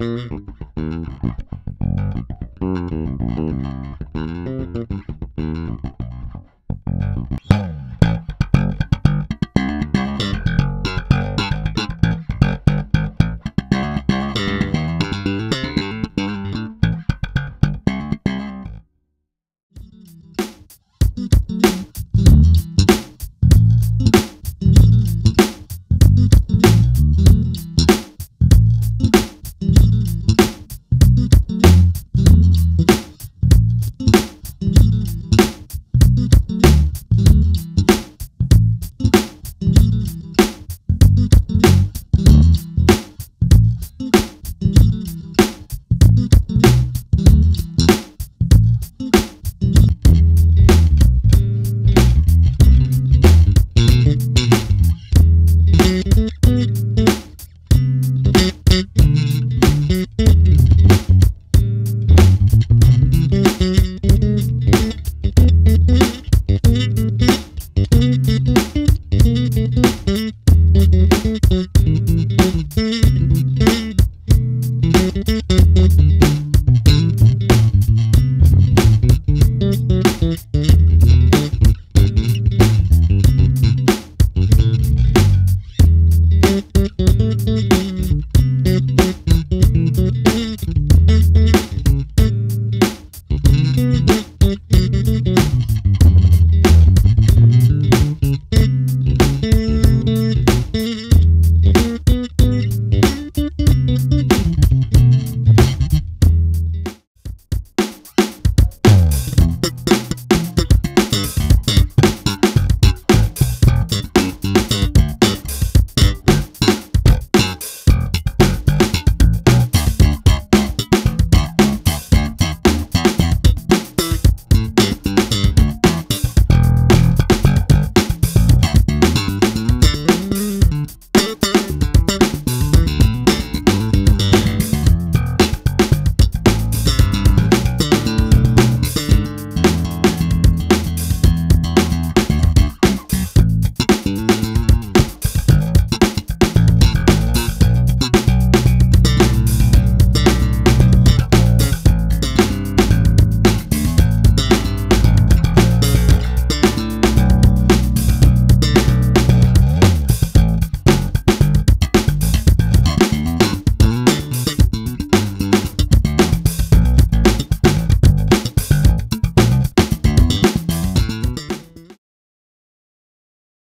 Mm-hmm.